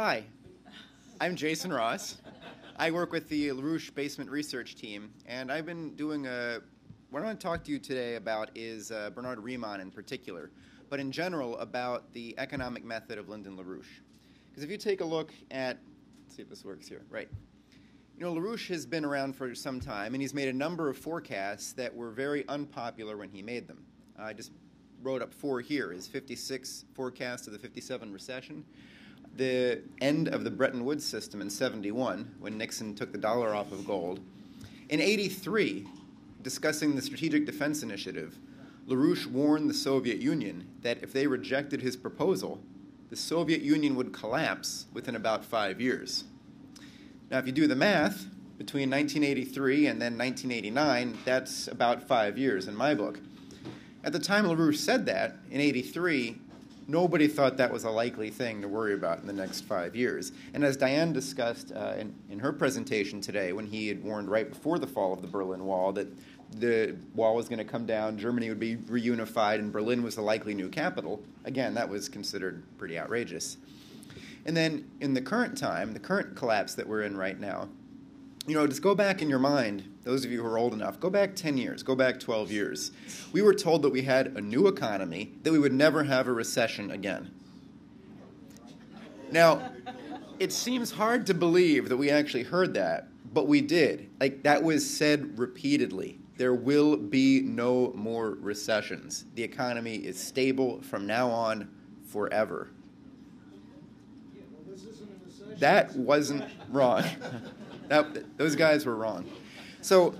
Hi, I'm Jason Ross. I work with the LaRouche Basement Research Team, and I've been doing a. What I want to talk to you today about is uh, Bernard Riemann in particular, but in general about the economic method of Lyndon LaRouche. Because if you take a look at, let's see if this works here, right. You know, LaRouche has been around for some time, and he's made a number of forecasts that were very unpopular when he made them. I just wrote up four here his 56 forecast of the 57 recession, the end of the Bretton Woods system in 71, when Nixon took the dollar off of gold. In 83, discussing the Strategic Defense Initiative, LaRouche warned the Soviet Union that if they rejected his proposal, the Soviet Union would collapse within about five years. Now, if you do the math, between 1983 and then 1989, that's about five years in my book. At the time LaRouche said that, in 83, nobody thought that was a likely thing to worry about in the next five years. And as Diane discussed uh, in, in her presentation today, when he had warned right before the fall of the Berlin Wall that the wall was going to come down, Germany would be reunified, and Berlin was the likely new capital, again, that was considered pretty outrageous. And then in the current time, the current collapse that we're in right now, you know, just go back in your mind, those of you who are old enough, go back 10 years, go back 12 years. We were told that we had a new economy, that we would never have a recession again. Now, it seems hard to believe that we actually heard that, but we did. Like, that was said repeatedly. There will be no more recessions. The economy is stable from now on forever. That wasn't wrong. that, those guys were wrong. So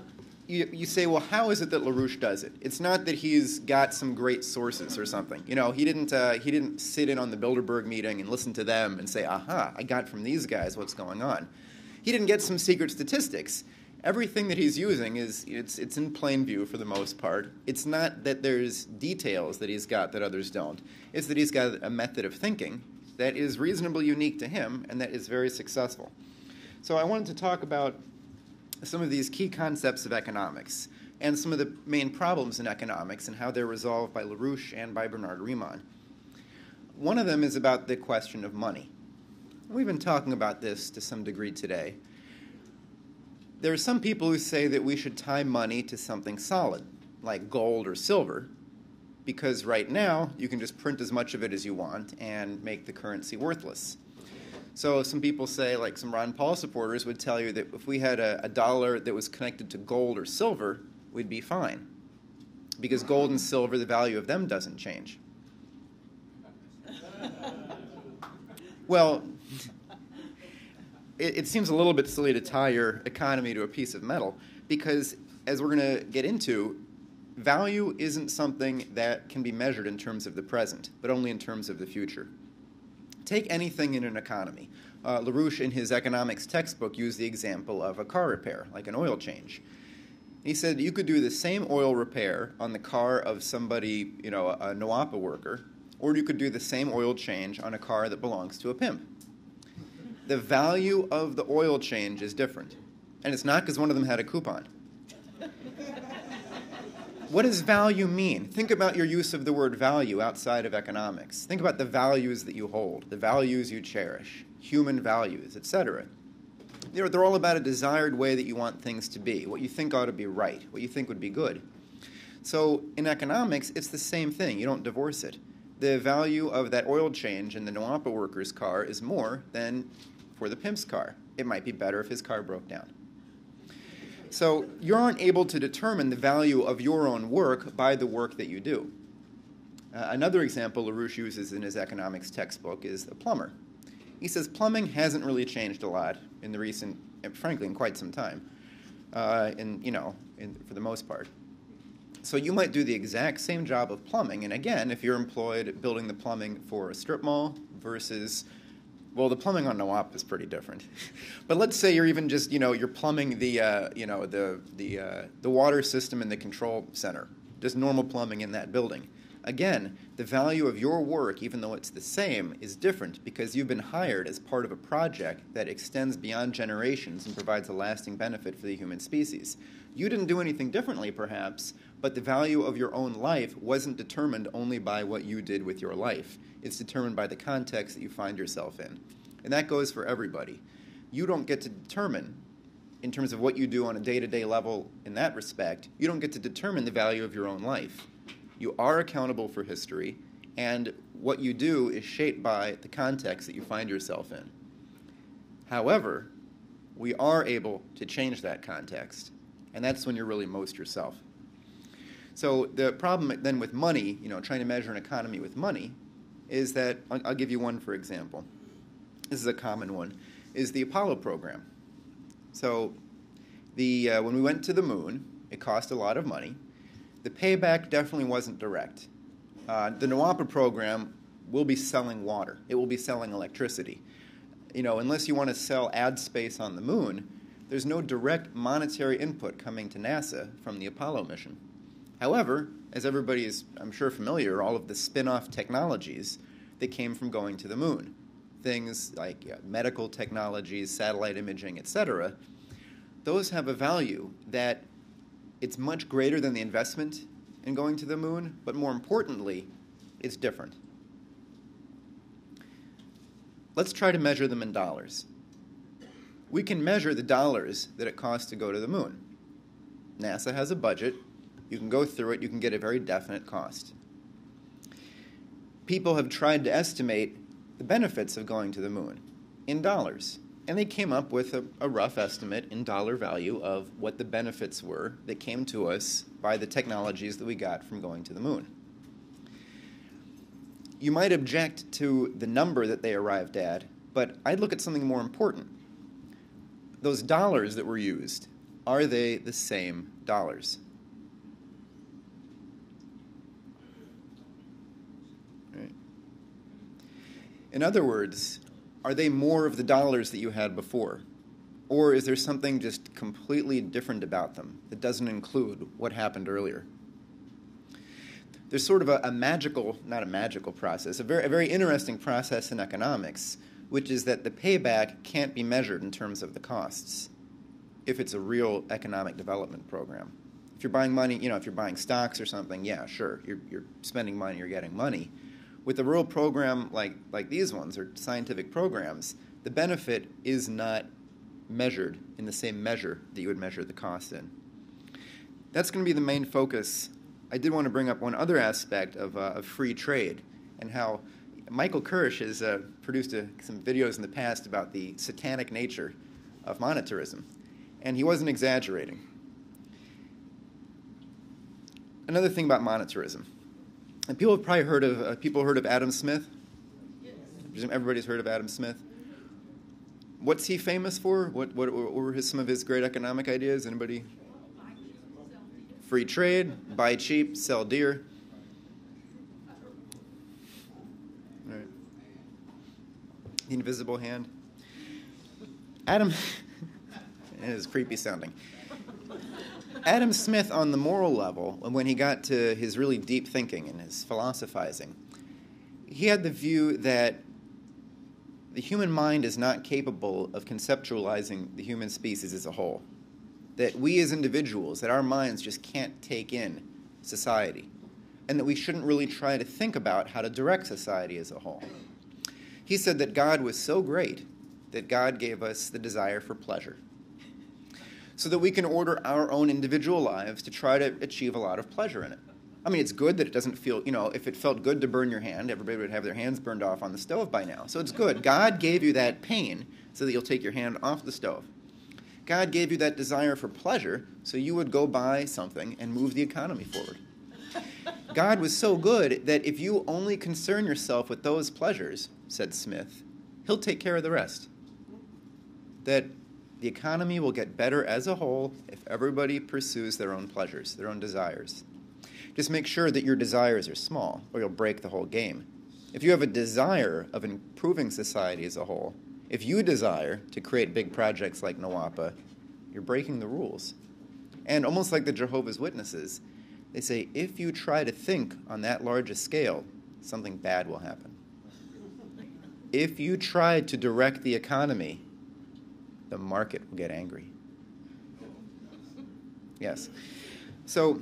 you, you say, well, how is it that LaRouche does it? It's not that he's got some great sources or something. You know, he didn't, uh, he didn't sit in on the Bilderberg meeting and listen to them and say, aha, I got from these guys what's going on. He didn't get some secret statistics. Everything that he's using is it's, it's in plain view for the most part. It's not that there's details that he's got that others don't. It's that he's got a method of thinking that is reasonably unique to him and that is very successful. So I wanted to talk about some of these key concepts of economics and some of the main problems in economics and how they're resolved by LaRouche and by Bernard Riemann. One of them is about the question of money. We've been talking about this to some degree today. There are some people who say that we should tie money to something solid, like gold or silver, because right now you can just print as much of it as you want and make the currency worthless. So some people say, like some Ron Paul supporters would tell you that if we had a, a dollar that was connected to gold or silver, we'd be fine. Because gold and silver, the value of them doesn't change. well, it, it, seems a little bit silly to tie your economy to a piece of metal because, as we're going to get into, value isn't something that can be measured in terms of the present, but only in terms of the future. Take anything in an economy. Uh, LaRouche, in his economics textbook, used the example of a car repair, like an oil change. He said you could do the same oil repair on the car of somebody, you know, a NAWAPA worker, or you could do the same oil change on a car that belongs to a pimp. The value of the oil change is different. And it's not because one of them had a coupon. What does value mean? Think about your use of the word value outside of economics. Think about the values that you hold, the values you cherish, human values, etc. They're, they're all about a desired way that you want things to be, what you think ought to be right, what you think would be good. So in economics, it's the same thing. You don't divorce it. The value of that oil change in the NAWAPA worker's car is more than for the pimp's car. It might be better if his car broke down. So you aren't able to determine the value of your own work by the work that you do. Uh, another example LaRouche uses in his economics textbook is a plumber. He says plumbing hasn't really changed a lot in the recent, frankly, in quite some time, uh, in, you know, in, for the most part. So you might do the exact same job of plumbing, and again, if you're employed building the plumbing for a strip mall versus well, the plumbing on NAWAPA is pretty different. but let's say you're even just, you know, you're plumbing the, uh, you know, the, the, uh, the water system in the control center, just normal plumbing in that building. Again, the value of your work, even though it's the same, is different because you've been hired as part of a project that extends beyond generations and provides a lasting benefit for the human species. You didn't do anything differently, perhaps, but the value of your own life wasn't determined only by what you did with your life. It's determined by the context that you find yourself in. And that goes for everybody. You don't get to determine, in terms of what you do on a day to day level in that respect, you don't get to determine the value of your own life. You are accountable for history, and what you do is shaped by the context that you find yourself in. However, we are able to change that context, and that's when you're really most yourself. So the problem then with money, you know, trying to measure an economy with money, is that I'll, give you one for example. This is a common one, is the Apollo program. So the uh, when we went to the moon, it cost a lot of money. The payback definitely wasn't direct. Uh, the NAWAPA program will be selling water. It will be selling electricity. You know, unless you want to sell ad space on the moon, there's no direct monetary input coming to NASA from the Apollo mission. However, as everybody is, I'm sure, familiar, all of the spin off technologies that came from going to the moon, things like medical technologies, satellite imaging, etc., those have a value that it's much greater than the investment in going to the moon, but more importantly, it's different. Let's try to measure them in dollars. We can measure the dollars that it costs to go to the moon. NASA has a budget you can go through it, you can get a very definite cost. People have tried to estimate the benefits of going to the moon in dollars, and they came up with a, a rough estimate in dollar value of what the benefits were that came to us by the technologies that we got from going to the moon. You might object to the number that they arrived at, but I'd look at something more important. Those dollars that were used, are they the same dollars? In other words, are they more of the dollars that you had before? Or is there something just completely different about them that doesn't include what happened earlier? There's sort of a, a magical, not a magical process, a very, a very interesting process in economics, which is that the payback can't be measured in terms of the costs if it's a real economic development program. If you're buying money, you know, if you're buying stocks or something, yeah, sure, you're, you're spending money, you're getting money with a rural program like, like these ones, or scientific programs, the benefit is not measured in the same measure that you would measure the cost in. That's going to be the main focus. I did want to bring up one other aspect of, uh, of free trade and how Michael Kirsch has uh, produced a, some videos in the past about the satanic nature of monetarism, and he wasn't exaggerating. Another thing about monetarism and people have probably heard of uh, people heard of Adam Smith. Yes. Everybody's heard of Adam Smith. What's he famous for? What, what, what were his, some of his great economic ideas? Anybody? Free trade, buy cheap, sell dear. All right. The invisible hand. Adam, it is creepy sounding. Adam Smith, on the moral level, when he got to his really deep thinking and his philosophizing, he had the view that the human mind is not capable of conceptualizing the human species as a whole. That we as individuals, that our minds just can't take in society. And that we shouldn't really try to think about how to direct society as a whole. He said that God was so great that God gave us the desire for pleasure so that we can order our own individual lives to try to achieve a lot of pleasure in it. I mean, it's good that it doesn't feel, you know, if it felt good to burn your hand, everybody would have their hands burned off on the stove by now. So it's good. God gave you that pain so that you'll take your hand off the stove. God gave you that desire for pleasure so you would go buy something and move the economy forward. God was so good that if you only concern yourself with those pleasures, said Smith, He'll take care of the rest. That the economy will get better as a whole if everybody pursues their own pleasures, their own desires. Just make sure that your desires are small, or you'll break the whole game. If you have a desire of improving society as a whole, if you desire to create big projects like NAWAPA, you're breaking the rules. And almost like the Jehovah's Witnesses, they say if you try to think on that large a scale, something bad will happen. If you try to direct the economy the market will get angry. Yes. So,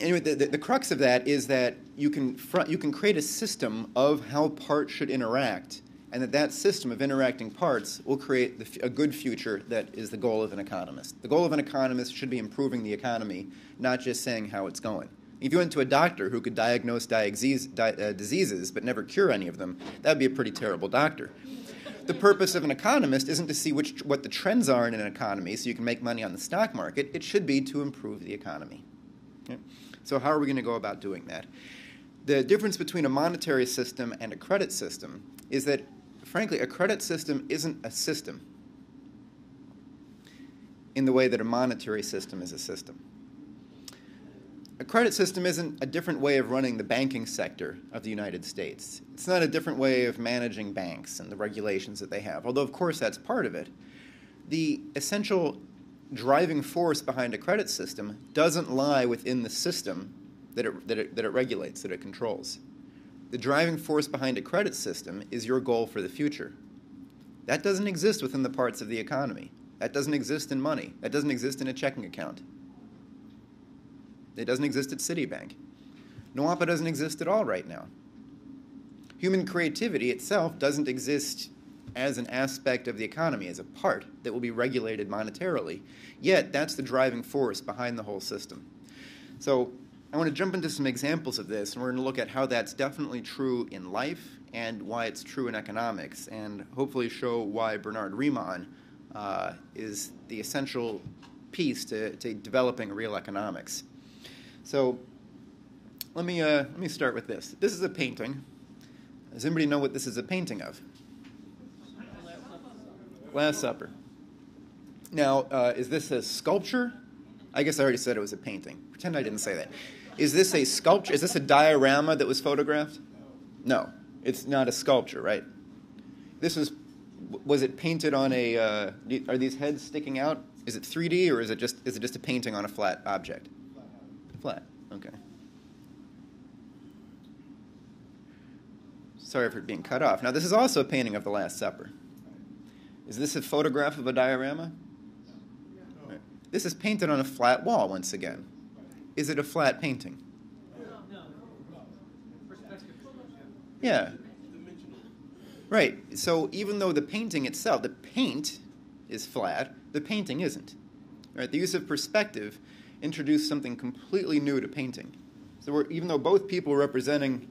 anyway, the, the, the, crux of that is that you can, front, you can create a system of how parts should interact and that that system of interacting parts will create the, a good future that is the goal of an economist. The goal of an economist should be improving the economy, not just saying how it's going. If you went to a doctor who could diagnose di, uh, diseases but never cure any of them, that would be a pretty terrible doctor. The purpose of an economist isn't to see which, what the trends are in an economy so you can make money on the stock market. It should be to improve the economy. Okay? So, how are we going to go about doing that? The difference between a monetary system and a credit system is that frankly, a credit system isn't a system in the way that a monetary system is a system. A credit system isn't a different way of running the banking sector of the United States. It's not a different way of managing banks and the regulations that they have, although, of course, that's part of it. The essential driving force behind a credit system doesn't lie within the system that it, that it, that it regulates, that it controls. The driving force behind a credit system is your goal for the future. That doesn't exist within the parts of the economy. That doesn't exist in money. That doesn't exist in a checking account. It doesn't exist at Citibank. NAWAPA doesn't exist at all right now. Human creativity itself doesn't exist as an aspect of the economy, as a part that will be regulated monetarily. Yet, that's the driving force behind the whole system. So, I want to jump into some examples of this, and we're going to look at how that's definitely true in life and why it's true in economics, and hopefully show why Bernard Riemann uh, is the essential piece to, to developing real economics. So let me, uh, let me start with this. This is a painting. Does anybody know what this is a painting of? Last Supper. Now, uh, is this a sculpture? I guess I already said it was a painting. Pretend I didn't say that. Is this a sculpture? Is this a diorama that was photographed? No, it's not a sculpture, right? This was was it painted on a? Uh, are these heads sticking out? Is it 3D or is it just is it just a painting on a flat object? Flat. Okay. Sorry for being cut off. Now this is also a painting of the Last Supper. Is this a photograph of a diorama? Right. This is painted on a flat wall once again. Is it a flat painting? Yeah. Right. So even though the painting itself, the paint is flat, the painting isn't. Right. The use of perspective introduced something completely new to painting. So we're, even though both people are representing,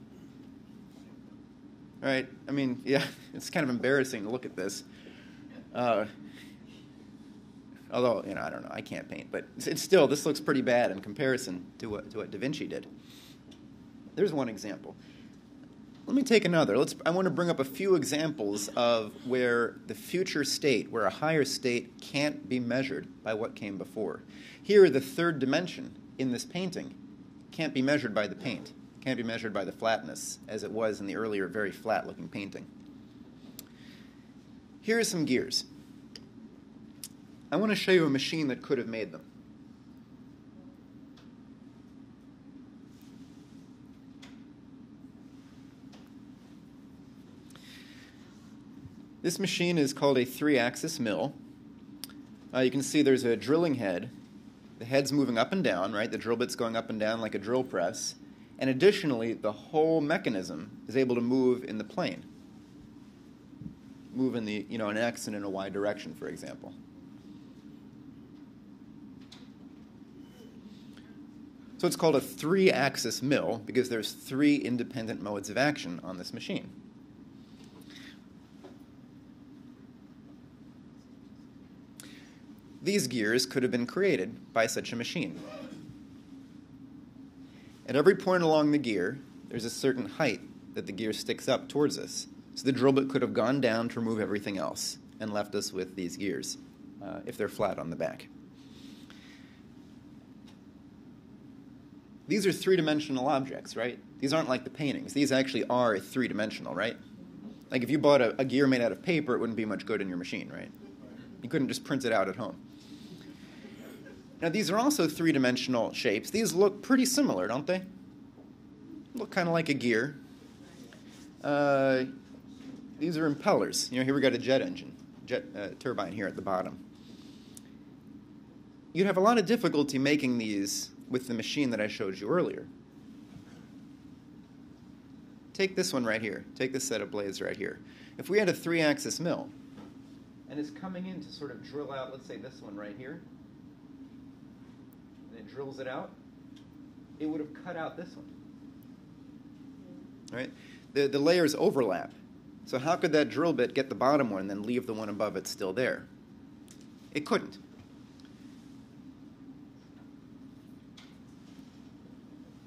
right? I mean, yeah, it's kind of embarrassing to look at this. Uh, Although, you know, I don't know, I can't paint, but it's still, this looks pretty bad in comparison to what, to what Da Vinci did. There's one example. Let me take another. Let's, I want to bring up a few examples of where the future state, where a higher state can't be measured by what came before. Here, the third dimension in this painting can't be measured by the paint, can't be measured by the flatness, as it was in the earlier, very flat looking painting. Here are some gears. I want to show you a machine that could have made them. This machine is called a three-axis mill. Uh, you can see there's a drilling head. The head's moving up and down, right? The drill bit's going up and down like a drill press. And additionally, the whole mechanism is able to move in the plane. Move in the, you know, an X and in a Y direction, for example. So it's called a three axis mill because there's three independent modes of action on this machine. These gears could have been created by such a machine. At every point along the gear, there's a certain height that the gear sticks up towards us. So the drill bit could have gone down to remove everything else and left us with these gears uh, if they're flat on the back. these are three-dimensional objects, right? These aren't like the paintings. These actually are three-dimensional, right? Like if you bought a, a, gear made out of paper, it wouldn't be much good in your machine, right? You couldn't just print it out at home. Now these are also three-dimensional shapes. These look pretty similar, don't they? Look kind of like a gear. Uh, these are impellers. You know, here we got a jet engine, jet uh, turbine here at the bottom. You'd have a lot of difficulty making these with the machine that I showed you earlier. take this one right here. Take this set of blades right here. If we had a three-axis mill, and it's coming in to sort of drill out, let's say this one right here, and drills it out, it would have cut out this one. Right? The, the layers overlap. So how could that drill bit get the bottom one and then leave the one above it still there? It couldn't.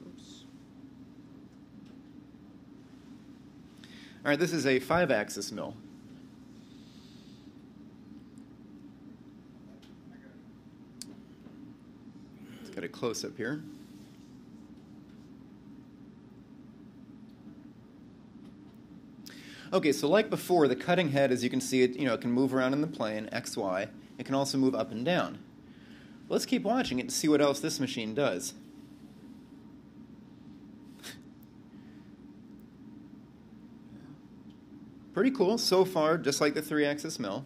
Oops. All right, this is a five-axis mill. Get a close-up here. Okay, so like before, the cutting head, as you can see, it you know it can move around in the plane x, y. It can also move up and down. Let's keep watching it to see what else this machine does. Pretty cool so far, just like the three-axis mill.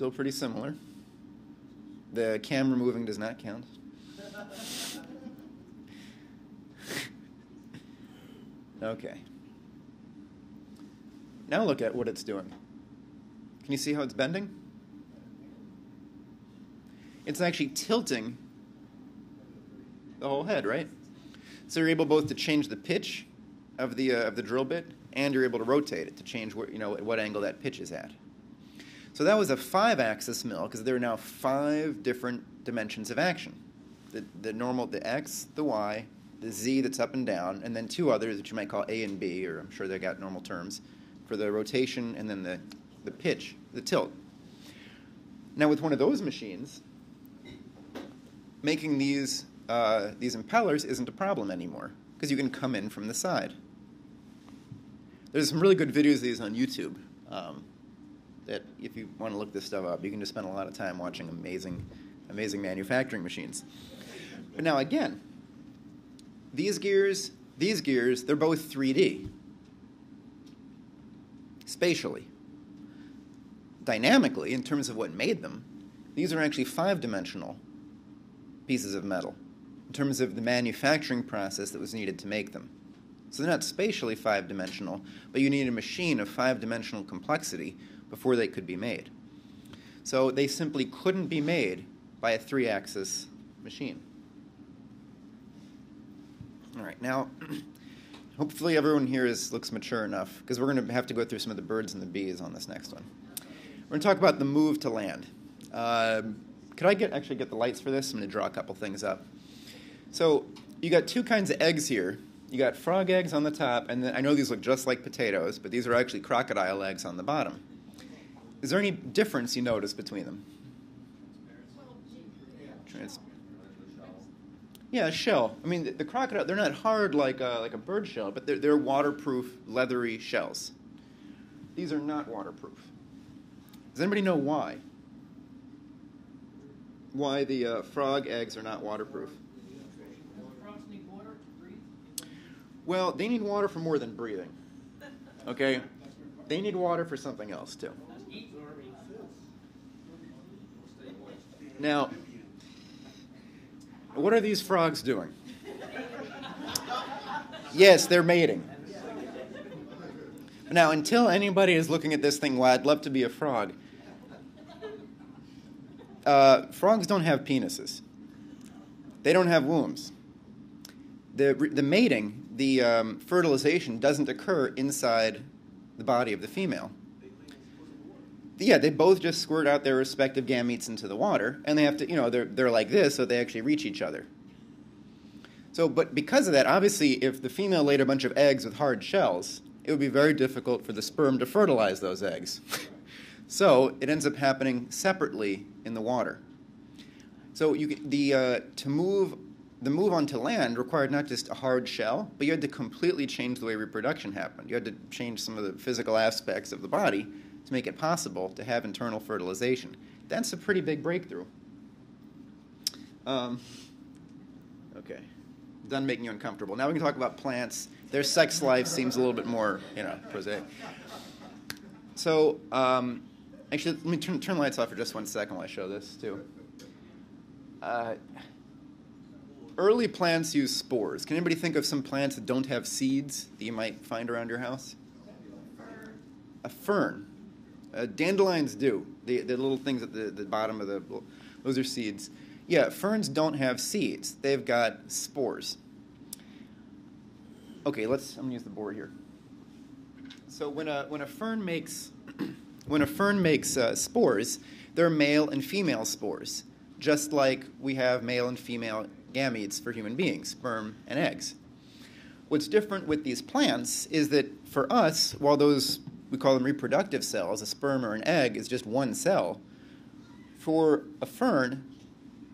Still pretty similar. The camera moving does not count. okay. Now look at what it's doing. Can you see how it's bending? It's actually tilting the whole head, right? So you're able both to change the pitch of the, uh, of the drill bit and you're able to rotate it to change where, you know, at what angle that pitch is at. So that was a five-axis mill because there are now five different dimensions of action. The, the normal, the x, the y, the z that's up and down, and then two others that you might call a and b, or I'm sure they got normal terms, for the rotation and then the, the pitch, the tilt. Now with one of those machines, making these, uh, these impellers isn't a problem anymore because you can come in from the side. There's some really good videos of these on YouTube. Um, that if you want to look this stuff up, you can just spend a lot of time watching amazing, amazing manufacturing machines. But now again, these gears, these gears, they're both 3D. Spatially. Dynamically, in terms of what made them, these are actually five-dimensional pieces of metal in terms of the manufacturing process that was needed to make them. So they're not spatially five-dimensional, but you need a machine of five-dimensional complexity before they could be made. So they simply couldn't be made by a three-axis machine. All right, now, hopefully everyone here is, looks mature enough, because we're going to have to go through some of the birds and the bees on this next one. We're going to talk about the move to land. Uh, could I get actually get the lights for this? I'm going to draw a couple things up. So you got two kinds of eggs here. You got frog eggs on the top, and then, I know these look just like potatoes, but these are actually crocodile eggs on the bottom. Is there any difference you notice between them? Trans- yeah, shell. I mean, the, the, crocodile, they're not hard like a, like a bird shell, but they're, they're waterproof, leathery shells. These are not waterproof. Does anybody know why? Why the uh, frog eggs are not waterproof? Well, they need water for more than breathing. Okay? They need water for something else, too. Now, what are these frogs doing? Yes, they're mating. Now, until anybody is looking at this thing, well, I'd love to be a frog. Uh, frogs don't have penises. They don't have wombs. The, the mating, the um, fertilization, doesn't occur inside the body of the female yeah, they both just squirt out their respective gametes into the water, and they have to, you know, they're, they're like this, so they actually reach each other. So, but because of that, obviously, if the female laid a bunch of eggs with hard shells, it would be very difficult for the sperm to fertilize those eggs. so it ends up happening separately in the water. So you, the, uh, to move, the move onto land required not just a hard shell, but you had to completely change the way reproduction happened. You had to change some of the physical aspects of the body to make it possible to have internal fertilization. That's a pretty big breakthrough. Um, okay, done making you uncomfortable. Now we can talk about plants. Their sex life seems a little bit more, you know, prosaic. So, um, actually, let me turn, turn the lights off for just one second while I show this too. Uh, early plants use spores. Can anybody think of some plants that don't have seeds that you might find around your house? A fern. Uh, dandelions do. The, the little things at the, the bottom of the, those are seeds. Yeah, ferns don't have seeds. They've got spores. Okay, let's, I'm gonna use the board here. So when a, when a fern makes, when a fern makes uh, spores, they're male and female spores, just like we have male and female gametes for human beings, sperm and eggs. What's different with these plants is that for us, while those we call them reproductive cells, a sperm or an egg is just one cell, for a fern,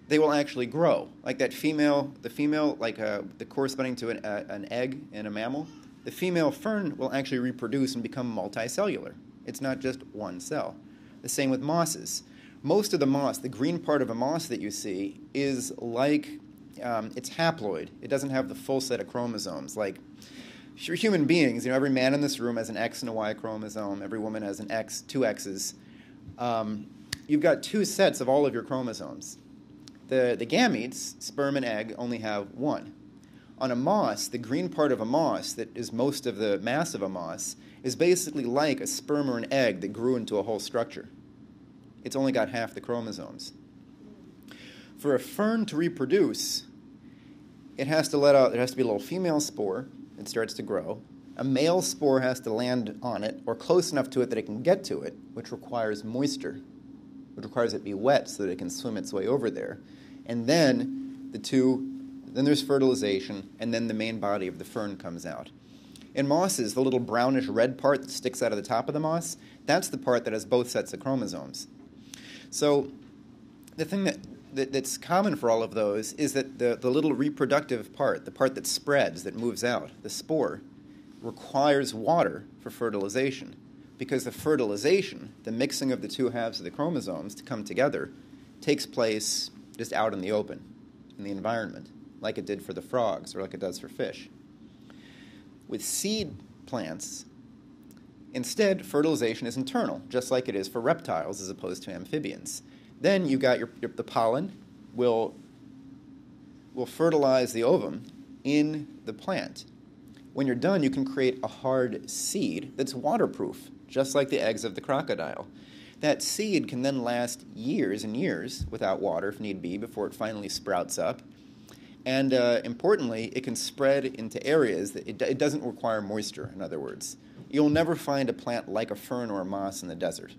they will actually grow. Like that female, the female, like uh, the corresponding to an, uh, an egg in a mammal, the female fern will actually reproduce and become multicellular. It's not just one cell. The same with mosses. Most of the moss, the green part of a moss that you see, is like um, it's haploid. It doesn't have the full set of chromosomes. Like for human beings, you know, every man in this room has an X and a Y chromosome. Every woman has an X, two X's. Um, you've got two sets of all of your chromosomes. The, the gametes, sperm and egg, only have one. On a moss, the green part of a moss, that is most of the mass of a moss, is basically like a sperm or an egg that grew into a whole structure. It's only got half the chromosomes. For a fern to reproduce, it has to let out, there has to be a little female spore. It starts to grow. A male spore has to land on it or close enough to it that it can get to it, which requires moisture, which requires it be wet so that it can swim its way over there. And then the two, then there's fertilization, and then the main body of the fern comes out. In mosses, the little brownish red part that sticks out of the top of the moss, that's the part that has both sets of chromosomes. So the thing that that, that's common for all of those is that the, the little reproductive part, the part that spreads, that moves out, the spore, requires water for fertilization. Because the fertilization, the mixing of the two halves of the chromosomes to come together, takes place just out in the open, in the environment, like it did for the frogs or like it does for fish. With seed plants, instead, fertilization is internal, just like it is for reptiles as opposed to amphibians. Then you got your, your, the pollen will will fertilize the ovum in the plant. When you're done, you can create a hard seed that's waterproof, just like the eggs of the crocodile. That seed can then last years and years without water, if need be, before it finally sprouts up. And uh, importantly, it can spread into areas that it, it doesn't require moisture, in other words. You'll never find a plant like a fern or a moss in the desert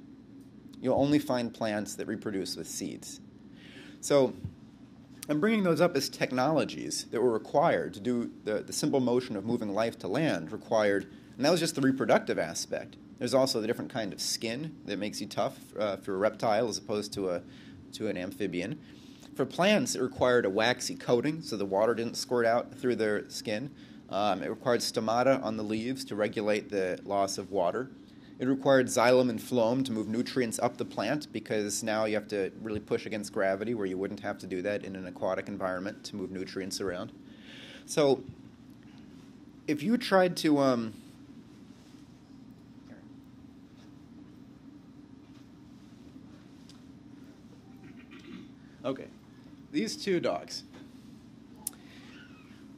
you'll only find plants that reproduce with seeds. So I'm bringing those up as technologies that were required to do the, the simple motion of moving life to land required, and that was just the reproductive aspect. There's also the different kind of skin that makes you tough uh, for a reptile as opposed to a to an amphibian. For plants, it required a waxy coating so the water didn't squirt out through their skin. Um, it required stomata on the leaves to regulate the loss of water. It required xylem and phloem to move nutrients up the plant because now you have to really push against gravity where you wouldn't have to do that in an aquatic environment to move nutrients around. So if you tried to um, Okay. These two dogs.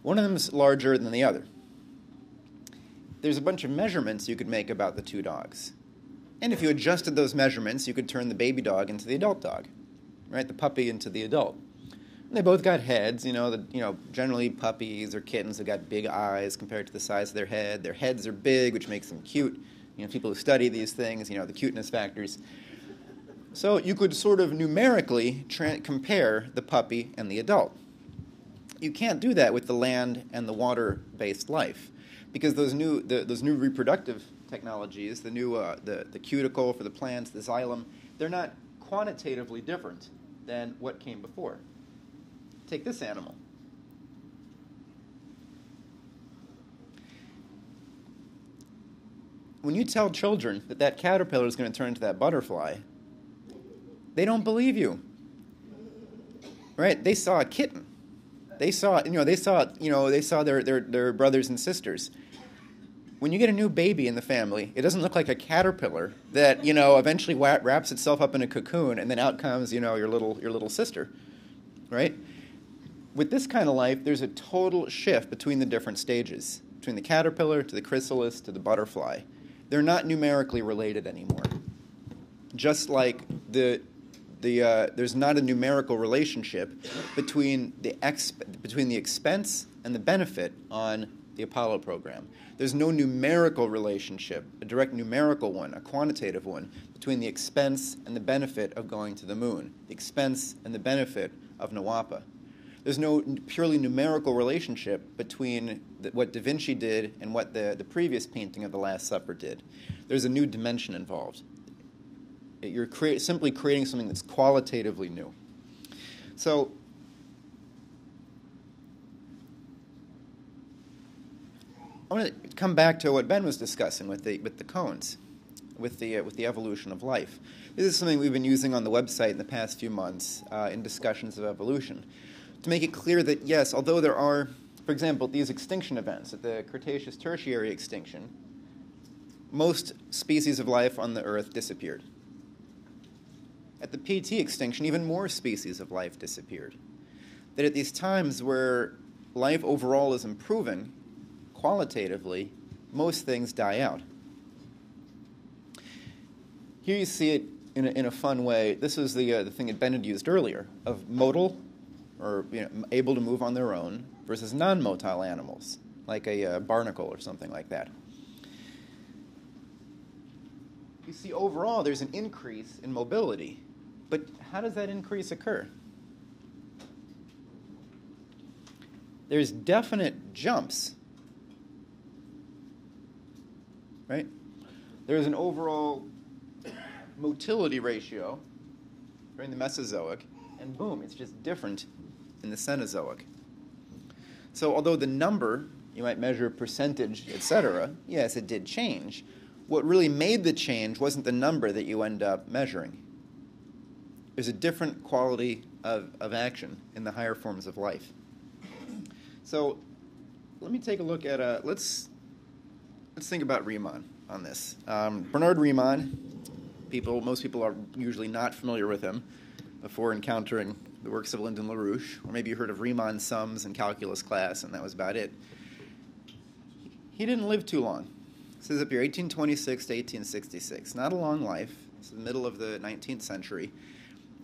One of them is larger than the other there's a bunch of measurements you could make about the two dogs. And if you adjusted those measurements, you could turn the baby dog into the adult dog, right? The puppy into the adult. And they both got heads, you know, the, you know, generally puppies or kittens have got big eyes compared to the size of their head. Their heads are big, which makes them cute. You know, people who study these things, you know, the cuteness factors. So you could sort of numerically tra- compare the puppy and the adult. You can't do that with the land and the water-based life because those new the, those new reproductive technologies, the new uh, the the cuticle for the plants, the xylem, they're not quantitatively different than what came before. Take this animal. When you tell children that that caterpillar is going to turn into that butterfly, they don't believe you. Right? They saw a kitten they saw, it. you know, they saw, it. you know, they saw their, their, their brothers and sisters. When you get a new baby in the family, it doesn't look like a caterpillar that, you know, eventually wraps itself up in a cocoon and then out comes, you know, your little, your little sister, right? with this kind of life, there's a total shift between the different stages, between the caterpillar to the chrysalis to the butterfly. They're not numerically related anymore. Just like the the, uh, there's not a numerical relationship between the, exp- between the expense and the benefit on the Apollo program. There's no numerical relationship, a direct numerical one, a quantitative one, between the expense and the benefit of going to the moon, the expense and the benefit of NAWAPA. There's no purely numerical relationship between the, what Da Vinci did and what the, the previous painting of the Last Supper did. There's a new dimension involved. You're simply creating something that's qualitatively new. So, I want to come back to what Ben was discussing with the, with the cones, with the, uh, with the evolution of life. This is something we've been using on the website in the past few months uh, in discussions of evolution to make it clear that, yes, although there are, for example, these extinction events, at the Cretaceous Tertiary extinction, most species of life on the Earth disappeared. At the PT extinction, even more species of life disappeared. That at these times where life overall is improving, qualitatively, most things die out. Here you see it in a, in a fun way. This is the, uh, the thing that Ben had used earlier of motile, or you know, able to move on their own, versus non motile animals, like a uh, barnacle or something like that. You see, overall, there's an increase in mobility but how does that increase occur? There's definite jumps, right? There's an overall motility ratio during the Mesozoic, and boom, it's just different in the Cenozoic. So, although the number, you might measure percentage, etc., yes, it did change. What really made the change wasn't the number that you end up measuring there's a different quality of, of action in the higher forms of life. So let me take a look at, uh, let's, let's think about Riemann on this. Um, Bernard Riemann, people, most people are usually not familiar with him before encountering the works of Lyndon LaRouche, or maybe you heard of Riemann sums in calculus class, and that was about it. He didn't live too long. It says up here 1826 to 1866. Not a long life. It's the middle of the 19th century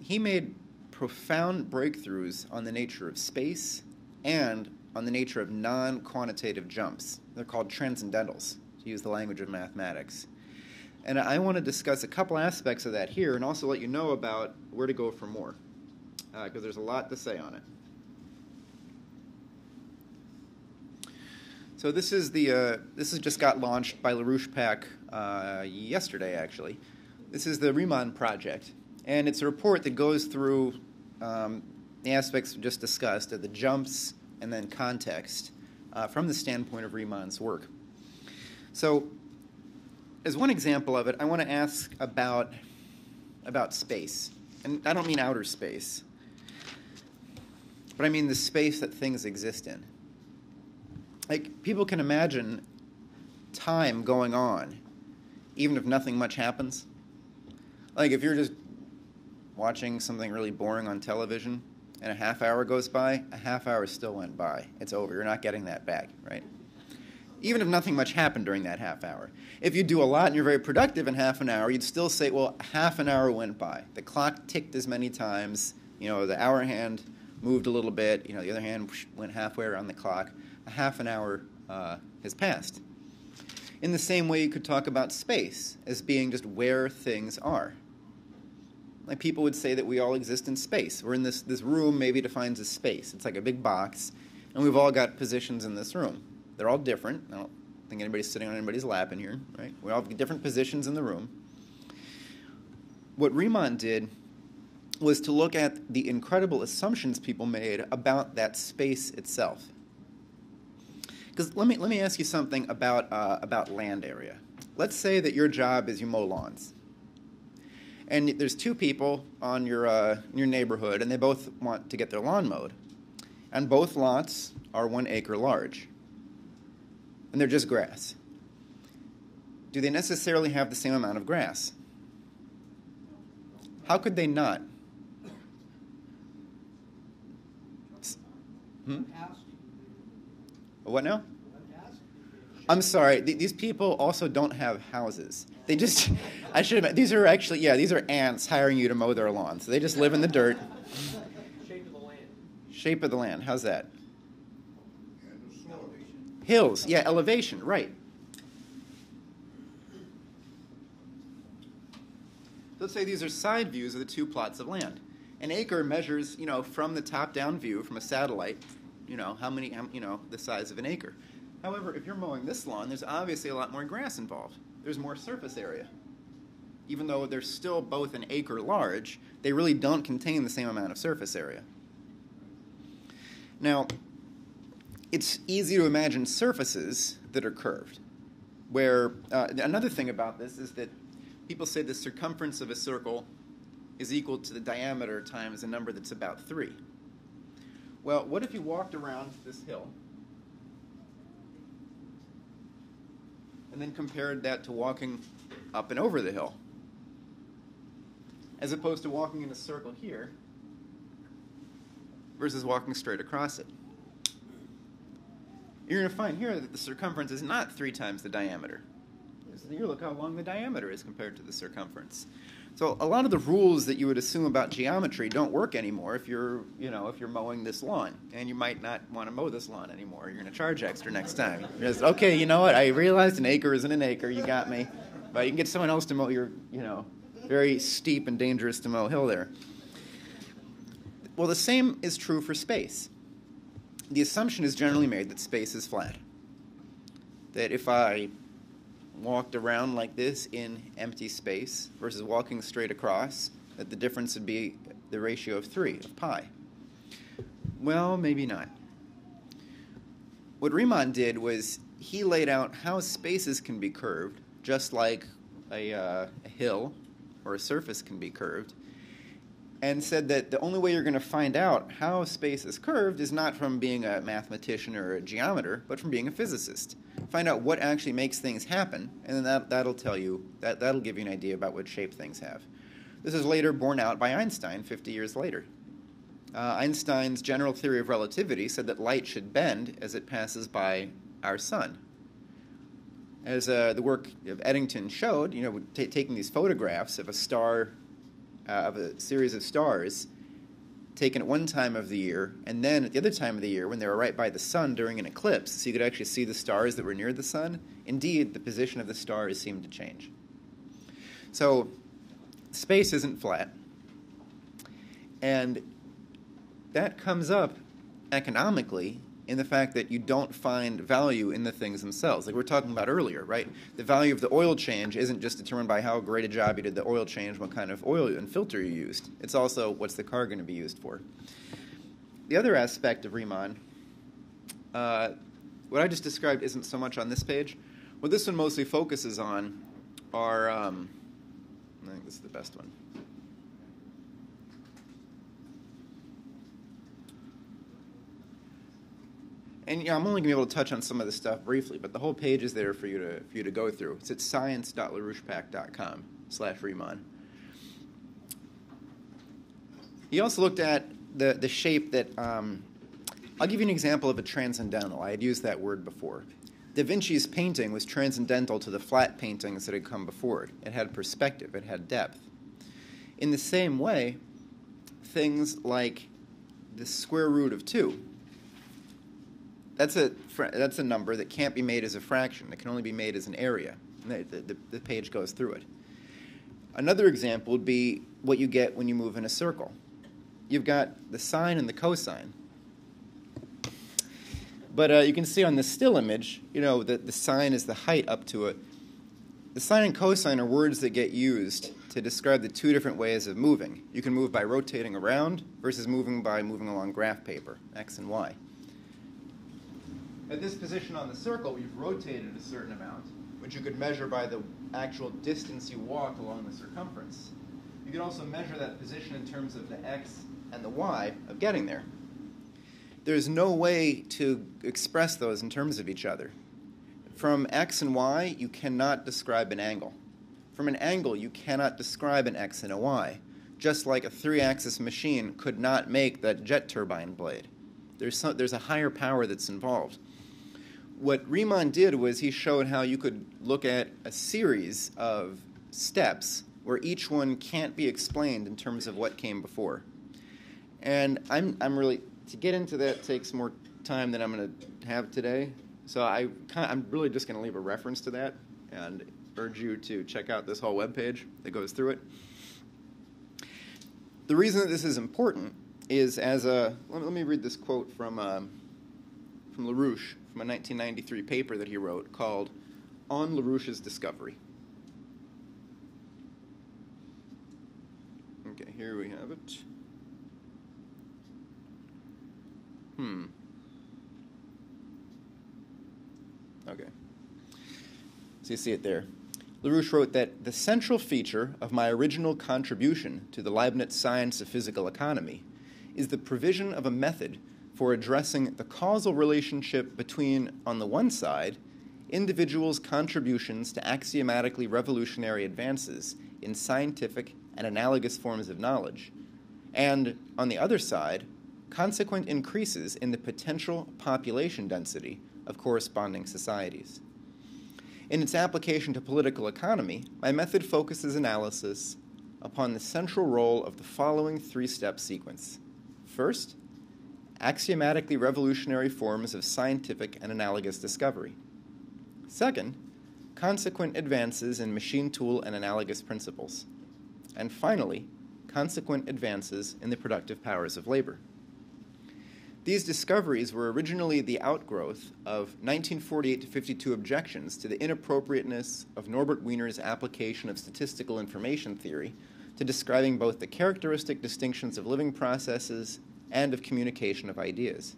he made profound breakthroughs on the nature of space and on the nature of non quantitative jumps. They're called transcendentals, to use the language of mathematics. And I want to discuss a couple aspects of that here and also let you know about where to go for more, because uh, there's a lot to say on it. So this is the uh, this has just got launched by LaRouche PAC uh, yesterday, actually. This is the Riemann project, and it's a report that goes through um, the aspects just discussed the jumps and then context uh, from the standpoint of Riemann's work. So, as one example of it, I want to ask about, about space. And I don't mean outer space, but I mean the space that things exist in. Like, people can imagine time going on, even if nothing much happens. Like, if you're just watching something really boring on television and a half hour goes by, a half hour still went by. It's over. You're not getting that back, right? Even if nothing much happened during that half hour. If you do a lot and you're very productive in half an hour, you'd still say, well, half an hour went by. The clock ticked as many times. You know, the hour hand moved a little bit. You know, the other hand went halfway around the clock. A half an hour uh, has passed. In the same way, you could talk about space as being just where things are. Like people would say that we all exist in space. We're in this, this room maybe defines as space. It's like a big box, and we've all got positions in this room. They're all different. I don't think anybody's sitting on anybody's lap in here, right? We all have different positions in the room. What Riemann did was to look at the incredible assumptions people made about that space itself. Because let me, let me ask you something about, uh, about land area. Let's say that your job is you mow lawns and there's two people on your, uh, your neighborhood, and they both want to get their lawn mowed. And both lots are one acre large. And they're just grass. Do they necessarily have the same amount of grass? How could they not? Hmm? What now? I'm sorry. Th- these people also don't have houses. They just, I should have. These are actually, yeah, these are ants hiring you to mow their lawn. So they just live in the dirt. Shape of the land. Shape of the land. How's that? Hills. Yeah, elevation. Right. Let's say these are side views of the two plots of land. An acre measures, you know, from the top-down view from a satellite, you know, how many, you know, the size of an acre. However, if you're mowing this lawn, there's obviously a lot more grass involved. There's more surface area. Even though they're still both an acre large, they really don't contain the same amount of surface area. Now, it's easy to imagine surfaces that are curved. Where uh, another thing about this is that people say the circumference of a circle is equal to the diameter times a number that's about three. Well, what if you walked around this hill and then compared that to walking up and over the hill? As opposed to walking in a circle here versus walking straight across it. You're going to find here that the circumference is not three times the diameter. So here, look how long the diameter is compared to the circumference. So a lot of the rules that you would assume about geometry don't work anymore if you're, you know, if you're mowing this lawn, and you might not want to mow this lawn anymore. You're going to charge extra next time. Okay. You know what? I realized an acre isn't an acre. You got me, but you can get someone else to mow your, you know, very steep and dangerous to mow hill there. Well, the same is true for space. The assumption is generally made that space is flat. That if I walked around like this in empty space versus walking straight across, that the difference would be the ratio of 3, of pi. Well, maybe not. What Riemann did was he laid out how spaces can be curved, just like a, uh, a hill or a surface can be curved, and said that the only way you're going to find out how space is curved is not from being a mathematician or a geometer, but from being a physicist. Find out what actually makes things happen, and then that, that'll tell you, that, that'll give you an idea about what shape things have. This is later borne out by Einstein 50 years later. Uh, Einstein's general theory of relativity said that light should bend as it passes by our sun. As uh, the work of Eddington showed, you know, t- taking these photographs of a star uh, of a series of stars taken at one time of the year, and then at the other time of the year when they were right by the sun during an eclipse, so you could actually see the stars that were near the sun, indeed, the position of the stars seemed to change. So, space isn't flat. And that comes up economically in the fact that you don't find value in the things themselves. Like we were talking about earlier, right? The value of the oil change isn't just determined by how great a job you did the oil change, what kind of oil and filter you used. It's also what's the car going to be used for. The other aspect of Riemann, uh, what I just described isn't so much on this page. What this one mostly focuses on are, um, I think this is the best one. And yeah, I'm only going to be able to touch on some of this stuff briefly, but the whole page is there for you to for you to go through. It's at science.larouchepac.com slash Riemann. He also looked at the, the shape that, um, I'll give you an example of a transcendental. I had used that word before. Da Vinci's painting was transcendental to the flat paintings that had come before it. It had perspective, it had depth. In the same way, things like the square root of 2 that's a that's a number that can't be made as a fraction. It can only be made as an area. The, the, the, page goes through it. Another example would be what you get when you move in a circle. You've got the sine and the cosine. But uh, you can see on the still image, you know, that the sine is the height up to it. The sine and cosine are words that get used to describe the two different ways of moving. You can move by rotating around versus moving by moving along graph paper, x and y. At this position on the circle, we've rotated a certain amount, which you could measure by the actual distance you walk along the circumference. You can also measure that position in terms of the x and the y of getting there. There's no way to express those in terms of each other. From x and y, you cannot describe an angle. From an angle, you cannot describe an x and a y, just like a three axis machine could not make that jet turbine blade. There's, some, there's a higher power that's involved. What Riemann did was he showed how you could look at a series of steps where each one can't be explained in terms of what came before. And I'm, I'm really, to get into that takes more time than I'm going to have today. So I I'm really just going to leave a reference to that and urge you to check out this whole webpage that goes through it. The reason that this is important is as a let me, read this quote from um, from LaRouche from a 1993 paper that he wrote called "On LaRouche's Discovery." Okay, here we have it. Hmm. Okay. So you see it there. LaRouche wrote that the central feature of my original contribution to the Leibniz science of physical economy is the provision of a method for addressing the causal relationship between, on the one side, individuals' contributions to axiomatically revolutionary advances in scientific and analogous forms of knowledge, and, on the other side, consequent increases in the potential population density of corresponding societies. In its application to political economy, my method focuses analysis upon the central role of the following three step sequence. First, axiomatically revolutionary forms of scientific and analogous discovery. Second, consequent advances in machine tool and analogous principles. And finally, consequent advances in the productive powers of labor. These discoveries were originally the outgrowth of 1948 to 52 objections to the inappropriateness of Norbert Wiener's application of statistical information theory to describing both the characteristic distinctions of living processes and of communication of ideas.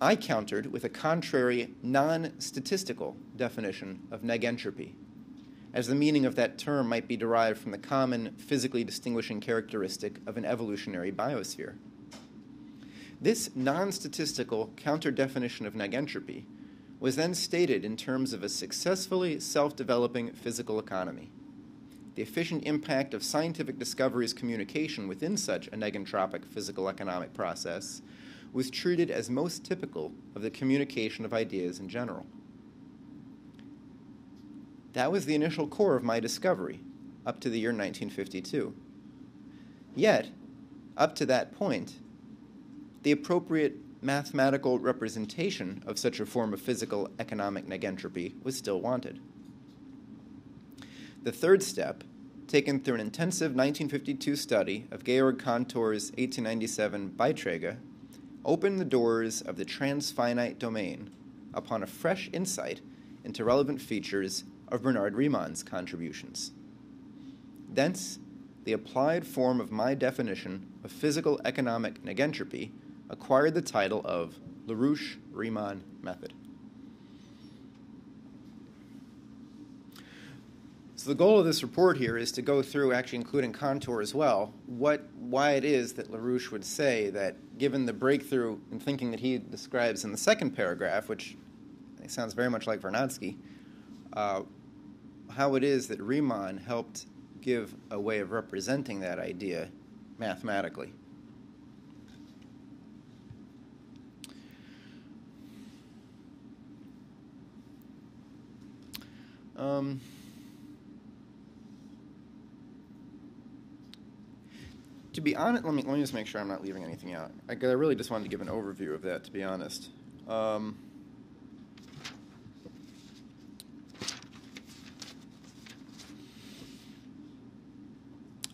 I countered with a contrary, non statistical definition of negentropy, as the meaning of that term might be derived from the common physically distinguishing characteristic of an evolutionary biosphere. This non statistical counter definition of negentropy was then stated in terms of a successfully self developing physical economy. The efficient impact of scientific discoveries communication within such a negentropic physical economic process was treated as most typical of the communication of ideas in general. That was the initial core of my discovery, up to the year 1952. Yet, up to that point, the appropriate mathematical representation of such a form of physical economic negentropy was still wanted. The third step, taken through an intensive 1952 study of Georg Cantor's 1897 Beiträge, opened the doors of the transfinite domain upon a fresh insight into relevant features of Bernhard Riemann's contributions. Thence, the applied form of my definition of physical economic negentropy acquired the title of LaRouche Riemann method. So the goal of this report here is to go through, actually including Cantor as well, what, why it is that LaRouche would say that given the breakthrough in thinking that he describes in the second paragraph, which sounds very much like Vernadsky, uh, how it is that Riemann helped give a way of representing that idea mathematically. Um, to be honest, let me let me just make sure I'm not leaving anything out. I, I really just wanted to give an overview of that. To be honest. Um,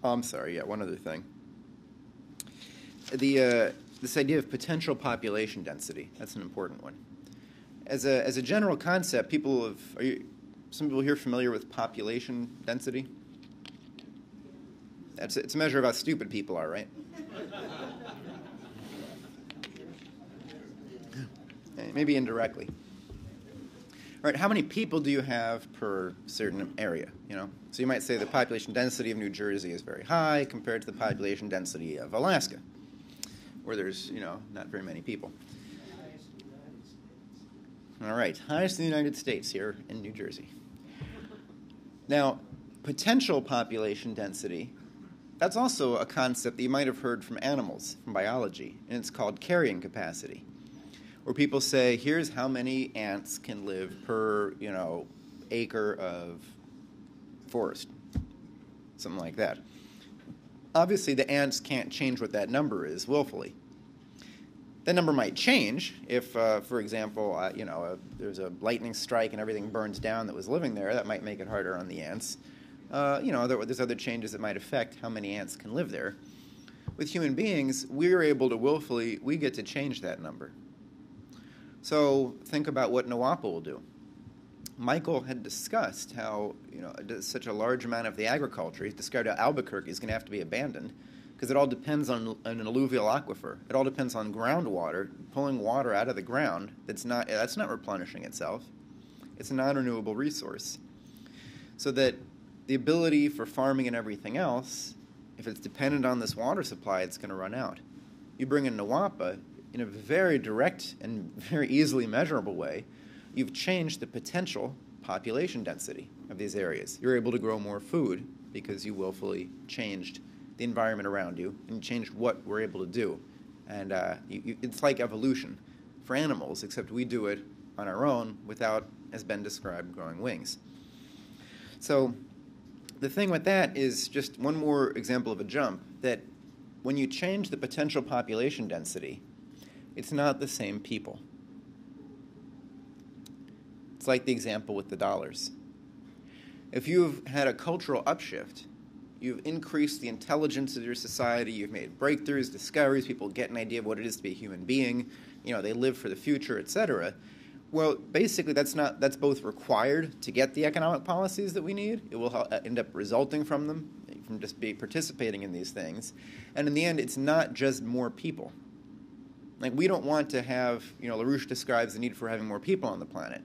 oh, I'm sorry. Yeah, one other thing. The uh, this idea of potential population density. That's an important one. As a as a general concept, people have are you some people here familiar with population density? That's, it's a measure of how stupid people are, right? Eh, maybe indirectly. All right, how many people do you have per certain area? You know, so you might say the population density of New Jersey is very high compared to the population density of Alaska, where there's you know not very many people. All right, highest in the United States here in New Jersey. Now, potential population density that's also a concept that you might have heard from animals, from biology, and it's called carrying capacity, where people say, here's how many ants can live per, you know, acre of forest, something like that. Obviously, the ants can't change what that number is willfully. That number might change if, uh, for example, uh, you know, uh, there's a lightning strike and everything burns down that was living there. That might make it harder on the ants. Uh, you know, there, there's other changes that might affect how many ants can live there. With human beings, we're able to willfully, we get to change that number. So think about what NAWAPA will do. Michael had discussed how, you know, such a large amount of the agriculture, he described how Albuquerque is going to have to be abandoned because it all depends on, on, an alluvial aquifer. It all depends on groundwater, pulling water out of the ground that's not, that's not replenishing itself. It's a non renewable resource. So that the ability for farming and everything else, if it's dependent on this water supply, it's going to run out. You bring in NAWAPA in a very direct and very easily measurable way, you've changed the potential population density of these areas. You're able to grow more food because you willfully changed the environment around you and changed what we're able to do. And uh, you, you, it's like evolution for animals, except we do it on our own without, as Ben described, growing wings. So the thing with that is just one more example of a jump that when you change the potential population density, it's not the same people. It's like the example with the dollars. If you've had a cultural upshift, you've increased the intelligence of your society, you've made breakthroughs, discoveries, people get an idea of what it is to be a human being, you know, they live for the future, etc. Well, basically, that's not that's both required to get the economic policies that we need. It will uh, end up resulting from them, from just be participating in these things, and in the end, it's not just more people. Like we don't want to have, you know, LaRouche describes the need for having more people on the planet.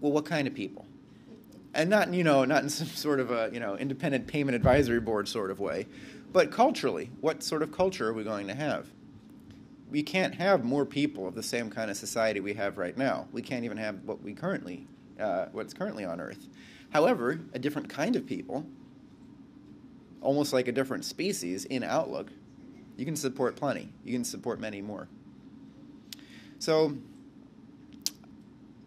Well, what kind of people? And not, you know, not in some sort of a, you know, independent payment advisory board sort of way, but culturally, what sort of culture are we going to have? We can't have more people of the same kind of society we have right now. We can't even have what we currently, uh, what's currently on Earth. However, a different kind of people, almost like a different species in outlook, you can support plenty. You can support many more. So I'm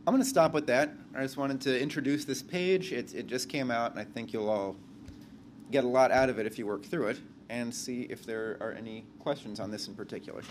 going to stop with that. I just wanted to introduce this page. It, it just came out, and I think you'll all get a lot out of it if you work through it and see if there are any questions on this in particular.